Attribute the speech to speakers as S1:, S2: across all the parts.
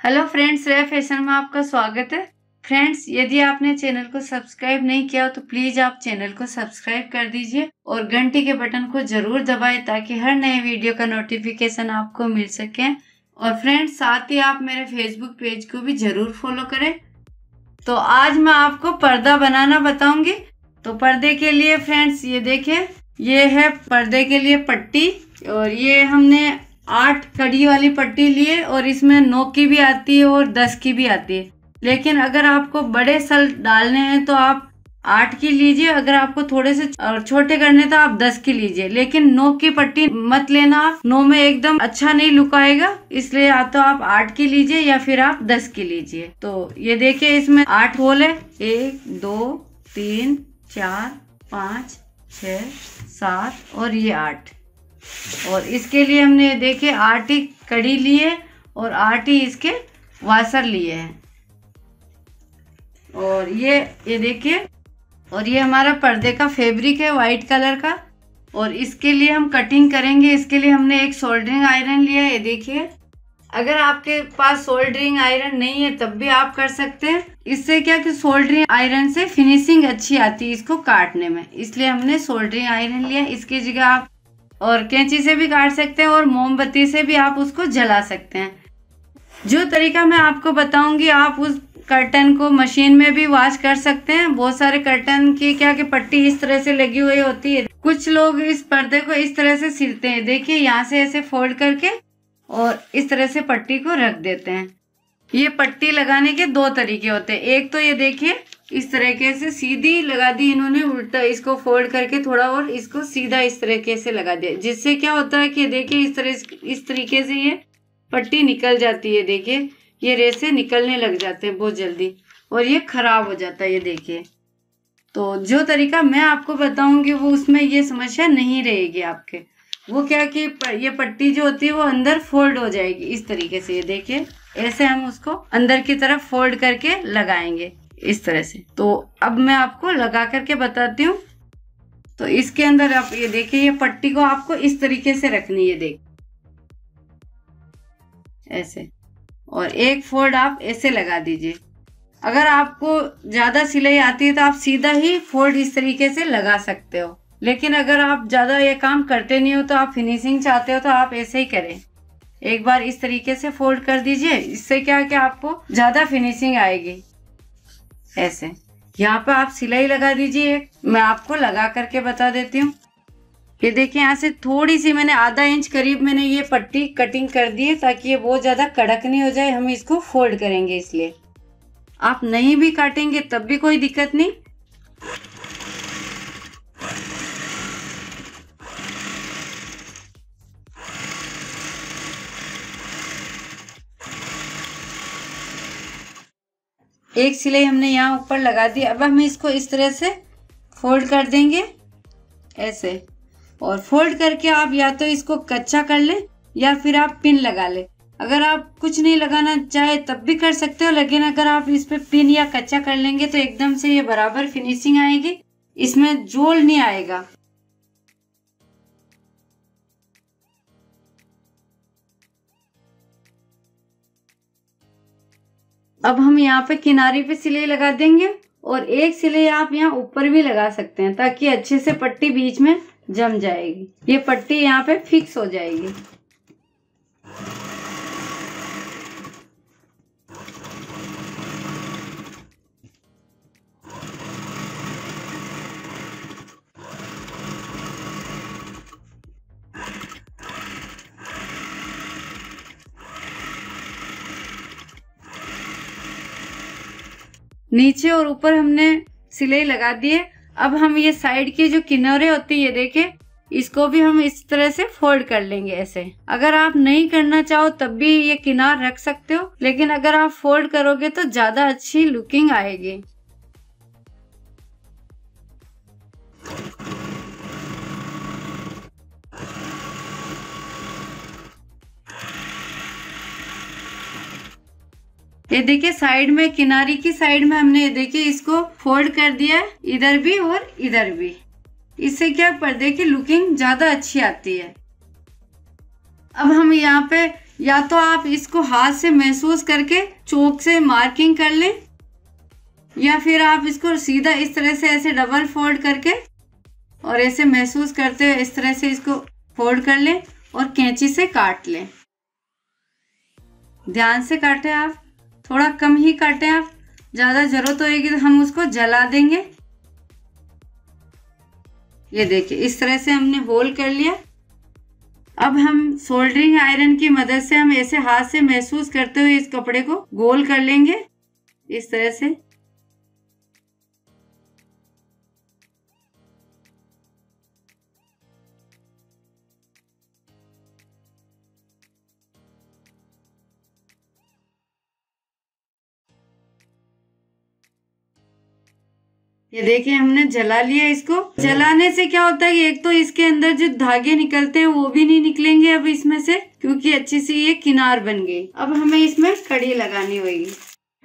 S1: Hello friends रे fashion में आपका स्वागत है। फ्रेंड्स, यदि आपने चैनल को सब्सक्राइब नहीं किया तो प्लीज़ आप चैनल को सब्सक्राइब कर दीजिए और घंटी के बटन को ज़रूर दबाएँ ताकि हर नए वीडियो का नोटिफिकेशन आपको मिल सके। और फ्रेंड्स, साथ ही आप मेरे फेसबुक पेज को भी ज़रूर फॉलो करें। तो आज मैं आपको पर्दा बनाना बताऊँगी। तो पर्दे के लिए, फ्रेंड्स, ये देखें, ये है पर्दे के लिए पट्टी और ये हमने आठ कड़ी वाली पट्टी लिए और इसमें नौ की भी आती है और दस की भी आती है। लेकिन अगर आपको बड़े सल डालने हैं तो आप आठ की लीजिए, अगर आपको थोड़े से छोटे करने तो आप दस की लीजिए। लेकिन नौ की पट्टी मत लेना आप नौ में एकदम अच्छा नहीं लुक आएगा इसलिए या तो आप आठ की लीजिए या फिर आप दस की लीजिए। तो ये देखिए इसमें आठ होल है। एक, दो, तीन, चार, पाँच, छ, सात और ये आठ। और इसके लिए हमने देखिए आठ ही कड़ी लिए और ही इसके वासर लिए हैं। और ये ये देखिए, और ये हमारा पर्दे का फैब्रिक है वाइट कलर का। और इसके लिए हम कटिंग करेंगे, इसके लिए हमने एक सोल्डरिंग आयरन लिया है, ये देखिए। अगर आपके पास सोल्डरिंग आयरन नहीं है, तब भी आप कर सकते हैं। इससे क्या कि सोल्डरिंग आयरन से फिनिशिंग अच्छी आती है इसको काटने में। इसलिए हमने सोल्डरिंग आयरन लिया। इसकी जगह आप और कैंची से भी काट सकते हैं और मोमबत्ती से भी आप उसको जला सकते हैं। जो तरीका मैं आपको बताऊँगी, आप उस कर्टन को मशीन में भी वॉश कर सकते हैं। बहुत सारे कर्टन की क्या कि पट्टी इस तरह से लगी हुई होती है। कुछ लोग इस पर्दे को इस तरह से सिलते हैं। देखिए, यहाँ से ऐसे फोल्ड करके और इस तरह से पट्टी को रख देते हैं। ये पट्टी लगाने के दो तरीके होते हैं। एक तो ये देखिए इस तरीके से सीधी लगा दी इन्होंने, उल्टा इसको फोल्ड करके थोड़ा और इसको सीधा इस तरीके से लगा दिया। जिससे क्या होता है कि देखिए इस तरह इस तरीके से ये पट्टी निकल जाती है, देखिए। ये रेसे निकलने लग जाते हैं बहुत जल्दी और ये खराब हो जाता है, ये देखिए। तो जो तरीका मैं आपको बताऊँगी, वो उसमें ये समस्या नहीं रहेगी आपके। वो क्या कि ये पट्टी जो होती है, वो अंदर फोल्ड हो जाएगी इस तरीके से, ये देखिए। ऐसे हम उसको अंदर की तरफ़ फोल्ड करके लगाएँगे। इस तरह से। तो अब मैं आपको लगा करके बताती हूँ। तो इसके अंदर आप ये देखिए, ये पट्टी को आपको इस तरीके से रखनी है देख। ऐसे। और एक फोल्ड आप ऐसे लगा दीजिए। अगर आपको ज़्यादा सिलाई आती है तो आप सीधा ही फोल्ड इस तरीके से लगा सकते हो। लेकिन अगर आप ज़्यादा ये काम करते नहीं हो तो आप फिनिशिंग चाहते हो तो आप ऐसे ही करें। एक बार इस तरीके से फोल्ड कर दीजिए, इससे क्या कि आपको ज़्यादा फिनिशिंग आएगी। ऐसे। यहाँ पर आप सिलाई लगा दीजिए। मैं आपको लगा करके बता देती हूँ। ये देखिए, यहाँ से थोड़ी सी मैंने आधा इंच करीब मैंने ये पट्टी कटिंग कर दी है ताकि ये बहुत ज़्यादा कड़क नहीं हो जाए। हम इसको फोल्ड करेंगे इसलिए। आप नहीं भी काटेंगे तब भी कोई दिक्कत नहीं। एक सिलाई हमने यहाँ ऊपर लगा दी। अब हम इसको इस तरह से फोल्ड कर देंगे, ऐसे। और फोल्ड करके आप या तो इसको कच्चा कर ले या फिर आप पिन लगा ले। अगर आप कुछ नहीं लगाना चाहे तब भी कर सकते हो, लेकिन अगर आप इस पे पिन या कच्चा कर लेंगे तो एकदम से ये बराबर फिनिशिंग आएगी। इसमें जोल नहीं आएगा। अब हम यहाँ पे किनारे पे सिलाई लगा देंगे और एक सिलाई आप यहाँ ऊपर भी लगा सकते हैं ताकि अच्छे से पट्टी बीच में जम जाएगी। ये पट्टी यहाँ पे फिक्स हो जाएगी। नीचे और ऊपर हमने सिलाई लगा दी है। अब हम ये साइड के जो किनारे होती है, ये देखे, इसको भी हम इस तरह से फोल्ड कर लेंगे ऐसे। अगर आप नहीं करना चाहो, तब भी ये किनार रख सकते हो, लेकिन अगर आप फोल्ड करोगे तो ज़्यादा अच्छी लुकिंग आएगी। ये देखिए, साइड में, किनारी की साइड में हमने ये देखिए, इसको फोल्ड कर दिया इधर भी और इधर भी। इससे क्या पर्दे की लुकिंग ज़्यादा अच्छी आती है। अब हम यहाँ पे, या तो आप इसको हाथ से महसूस करके चौक से मार्किंग कर लें, या फिर आप इसको सीधा इस तरह से ऐसे डबल फोल्ड करके और ऐसे महसूस करते हुए इस तरह से इसको फोल्ड कर लें और कैंची से काट लें। ध्यान से काटें आप। थोड़ा कम ही काटें आप। ज़्यादा ज़रूरत होएगी तो हम उसको जला देंगे। ये देखिए, इस तरह से हमने होल कर लिया। अब हम सोल्डरिंग आयरन की मदद से हम ऐसे हाथ से महसूस करते हुए इस कपड़े को गोल कर लेंगे। इस तरह से। ये देखिए, हमने जला लिया इसको। जलाने से क्या होता है, एक तो इसके अंदर जो धागे निकलते हैं, वो भी नहीं निकलेंगे अब इसमें से, क्योंकि अच्छी सी ये किनार बन गई। अब हमें इसमें कड़ी लगानी होगी।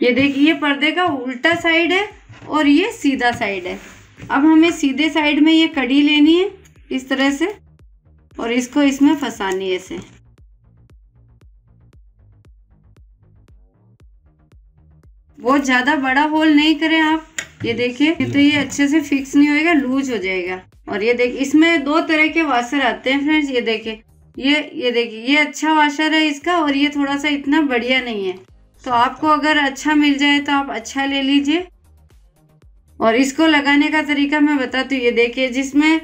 S1: ये देखिए, ये पर्दे का उल्टा साइड है और ये सीधा साइड है। अब हमें सीधे साइड में ये कड़ी लेनी है, इस तरह से, और इसको इसमें फंसानी है ऐसे बहुत ज़्यादा बड़ा होल नहीं करें आप। ये देखिए तो ये अच्छे से फिक्स नहीं होएगा लूज हो जाएगा। और ये देखिए इसमें दो तरह के वाशर आते हैं फ्रेंड्स ये देखिए ये ये देखिए, ये अच्छा वाशर है इसका और ये थोड़ा सा इतना बढ़िया नहीं है। तो आपको अगर अच्छा मिल जाए तो आप अच्छा ले लीजिए। और इसको लगाने का तरीका मैं बताती हूँ, ये देखिए, जिसमें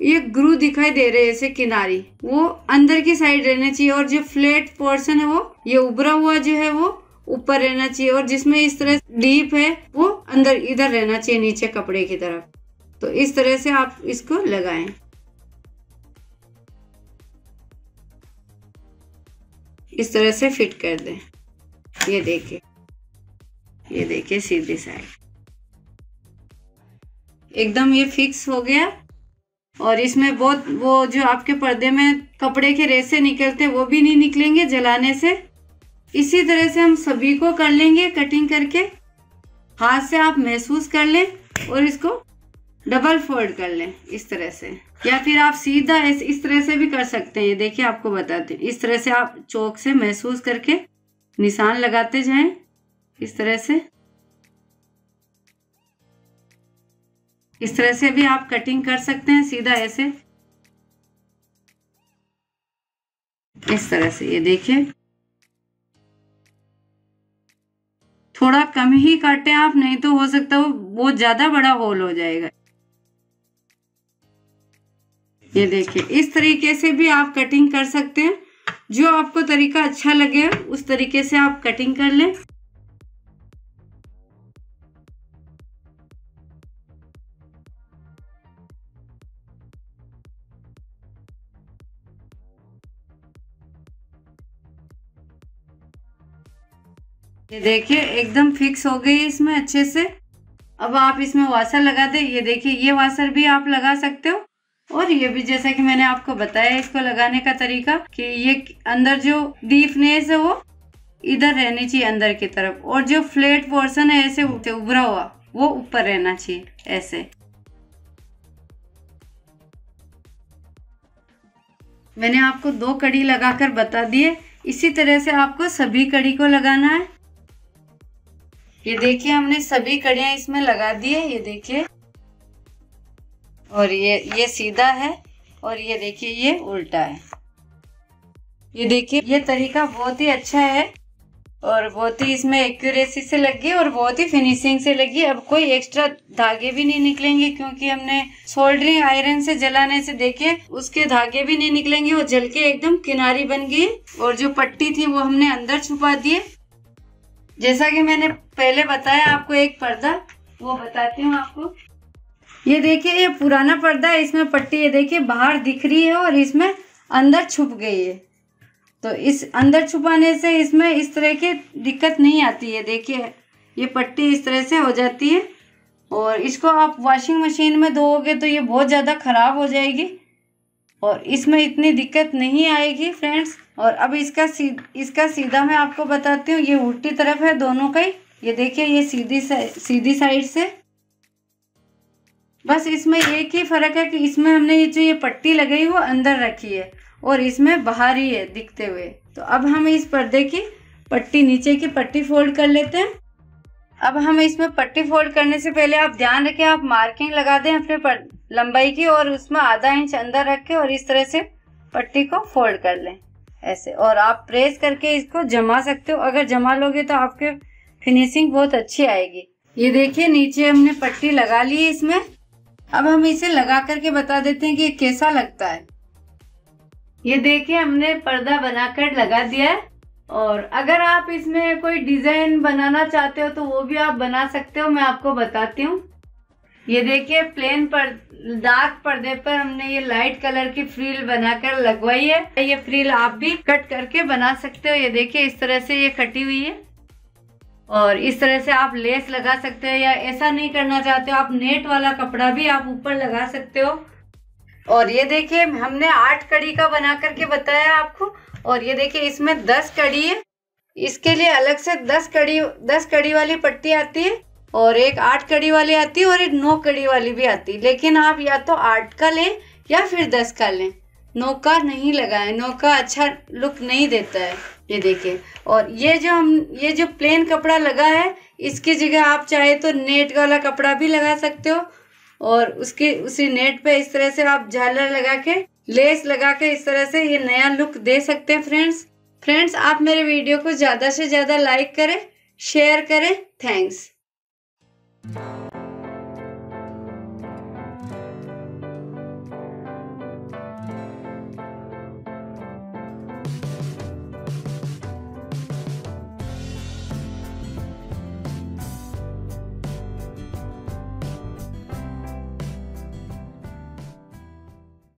S1: ये ग्रू दिखाई दे रहे ऐसे किनारी। वो अंदर की साइड रहना चाहिए और जो फ्लैट पोर्शन है वो, ये उभरा हुआ जो है वो, ऊपर रहना चाहिए। और जिसमें इस तरह डीप है, वो अंदर, इधर रहना चाहिए, नीचे कपड़े की तरफ़। तो इस तरह से आप इसको लगाएँ। इस तरह से फिट कर दें। ये देखिए। ये देखिए सीधी साइड। एकदम ये फिक्स हो गया। और इसमें बहुत, वो जो आपके पर्दे में कपड़े के रेसे निकलते हैं वो भी नहीं निकलेंगे जलाने से। इसी तरह से हम सभी को कर लेंगे कटिंग करके। हाथ से आप महसूस कर लें और इसको डबल फोल्ड कर लें इस तरह से। या फिर आप सीधा इस, इस तरह से भी कर सकते हैं। देखिए आपको बताते हैं। इस तरह से आप चौक से महसूस करके निशान लगाते जाएँ इस तरह से। इस तरह से भी आप कटिंग कर सकते हैं सीधा ऐसे। इस तरह से ये देखिए। थोड़ा कम ही काटें आप, नहीं तो हो सकता वो बहुत ज़्यादा बड़ा होल हो जाएगा। ये देखिए, इस तरीके से भी आप कटिंग कर सकते हैं। जो आपको तरीका अच्छा लगे, उस तरीके से आप कटिंग कर लें। ये देखिए, एकदम फिक्स हो गई इसमें अच्छे से। अब आप इसमें वाशर लगा दे। ये देखिए, ये वाशर भी आप लगा सकते हो। और ये भी जैसा कि मैंने आपको बताया इसको लगाने का तरीका कि ये अंदर जो डीपनेस है वो इधर रहनी चाहिए अंदर की तरफ़। और जो फ्लैट पोर्शन है, ऐसे उभरा हुआ, वो ऊपर रहना चाहिए, ऐसे। मैंने आपको दो कड़ी लगाकर बता दिए। इसी तरह से आपको सभी कड़ी को लगाना है। ये देखिए, हमने सभी कड़ियाँ इसमें लगा दी है, ये देखिए। और ये ये सीधा है, और ये देखिए, ये उल्टा है। ये देखिए, ये तरीका बहुत ही अच्छा है, और बहुत ही इसमें एक्यूरेसी से लगी और बहुत ही फिनिशिंग से लगी अब कोई एक्स्ट्रा धागे भी नहीं निकलेंगे, क्योंकि हमने सोल्डरिंग आयरन से जलाने से देखे, उसके धागे भी नहीं निकलेंगे वो जल के एकदम किनारी बन गई, और जो पट्टी थी वो हमने अंदर छुपा दिए जैसा कि मैंने पहले बताया आपको एक पर्दा, वो बताती हूँ आपको। ये देखिए, ये पुराना पर्दा है, इसमें पट्टी, ये देखिए, बाहर दिख रही है और इसमें अंदर छुप गई है। तो इस अंदर छुपाने से इसमें इस तरह की दिक्कत नहीं आती है, देखिए। ये पट्टी इस तरह से हो जाती है और इसको आप वॉशिंग मशीन में धोओगे तो ये बहुत ज़्यादा ख़राब हो जाएगी। और इसमें इतनी दिक्कत नहीं आएगी फ्रेंड्स और अब इसका सी, इसका सीधा मैं आपको बताती हूँ ये उल्टी तरफ़ है दोनों का ही। ये देखिए ये सीधी सा, सीधी साइड से। बस इसमें एक ही फ़र्क है कि इसमें हमने ये जो ये पट्टी लगाई वो अंदर रखी है और इसमें बाहर ही है दिखते हुए। तो अब हम इस पर्दे की पट्टी नीचे की पट्टी फोल्ड कर लेते हैं। अब हम इसमें पट्टी फोल्ड करने से पहले आप ध्यान रखें आप मार्किंग लगा दें अपने लंबाई की और उसमें आधा इंच अंदर रख के और इस तरह से पट्टी को फोल्ड कर लें, ऐसे। और आप प्रेस करके इसको जमा सकते हो। अगर जमा लोगे तो आपके फिनिशिंग बहुत अच्छी आएगी। ये देखिए, नीचे हमने पट्टी लगा ली है इसमें। अब हम इसे लगा करके बता देते हैं कि कैसा लगता है। ये देखिए, हमने पर्दा बनाकर लगा दिया है। और अगर आप इसमें कोई डिज़ाइन बनाना चाहते हो तो वो भी आप बना सकते हो। मैं आपको बताती हूँ। ये देखिए, प्लेन डार्क पर्दे पर हमने ये लाइट कलर की फ्रील बनाकर लगवाई है। ये फ्रील आप भी कट करके बना सकते हो। ये देखिए, इस तरह से ये कटी हुई है। और इस तरह से आप लेस लगा सकते हो या ऐसा नहीं करना चाहते हो, आप नेट वाला कपड़ा भी आप ऊपर लगा सकते हो। और ये देखिए, हमने आठ कड़ी का बना करके बताया आपको। और ये देखिए, इसमें दस कड़ी है। इसके लिए अलग से दस कड़ी दस कड़ी वाली पट्टी आती है। और एक आठ कड़ी वाली आती है और एक नौ कड़ी वाली भी आती है। लेकिन आप या तो आठ का लें या फिर दस का लें। नौ का नहीं लगाए नौ का अच्छा लुक नहीं देता है, ये देखिए। और ये जो हम, ये जो प्लेन कपड़ा लगा है, इसकी जगह आप चाहे तो नेट वाला कपड़ा भी लगा सकते हो। और उसके, उसी नेट पे इस तरह से आप झालर लगा के लेस लगा के इस तरह से ये नया लुक दे सकते हैं फ्रेंड्स फ्रेंड्स आप मेरे वीडियो को ज़्यादा से ज़्यादा लाइक करें शेयर करें। थैंक्स